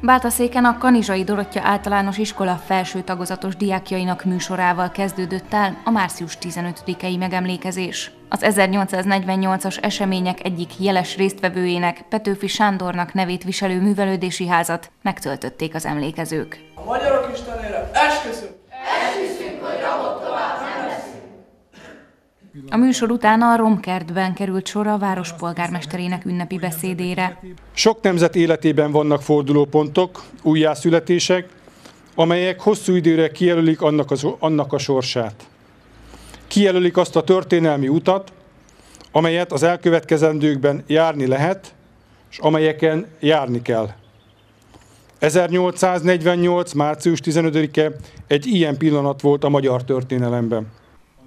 Bátaszéken a Kanizsai Dorottya általános iskola felső tagozatos diákjainak műsorával kezdődött el a március 15-i megemlékezés. Az 1848-as események egyik jeles résztvevőjének, Petőfi Sándornak nevét viselő művelődési házat megtöltötték az emlékezők. A magyarok istenére esküszünk! A műsor után a Romkertben került sor a város polgármesterének ünnepi beszédére. Sok nemzet életében vannak fordulópontok, újjászületések, amelyek hosszú időre kijelölik annak, az, annak a sorsát. Kijelölik azt a történelmi utat, amelyet az elkövetkezendőkben járni lehet, és amelyeken járni kell. 1848. március 15-e egy ilyen pillanat volt a magyar történelemben.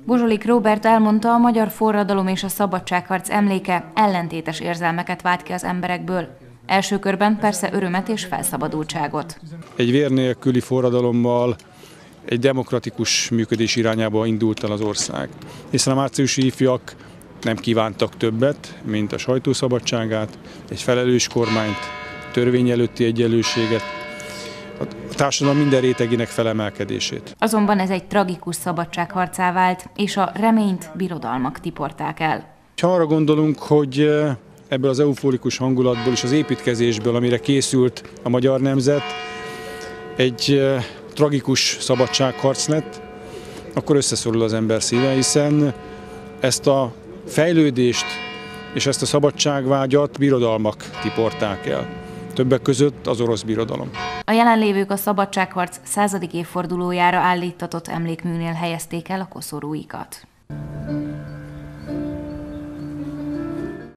Bozsolik Robert elmondta, a magyar forradalom és a szabadságharc emléke ellentétes érzelmeket vált ki az emberekből. Első körben persze örömet és felszabadultságot. Egy vér nélküli forradalommal egy demokratikus működés irányába indult el az ország. Hiszen a márciusi ifjak nem kívántak többet, mint a sajtószabadságát, egy felelős kormányt, törvény előtti egyenlőséget, a társadalom minden rétegének felemelkedését. Azonban ez egy tragikus szabadságharcá vált, és a reményt birodalmak tiporták el. Ha arra gondolunk, hogy ebből az euforikus hangulatból és az építkezésből, amire készült a magyar nemzet, egy tragikus szabadságharc lett, akkor összeszorul az ember szíve, hiszen ezt a fejlődést és ezt a szabadságvágyat birodalmak tiporták el. Többek között az orosz birodalom. A jelenlévők a szabadságharc századik évfordulójára állítatott emlékműnél helyezték el a koszorúikat.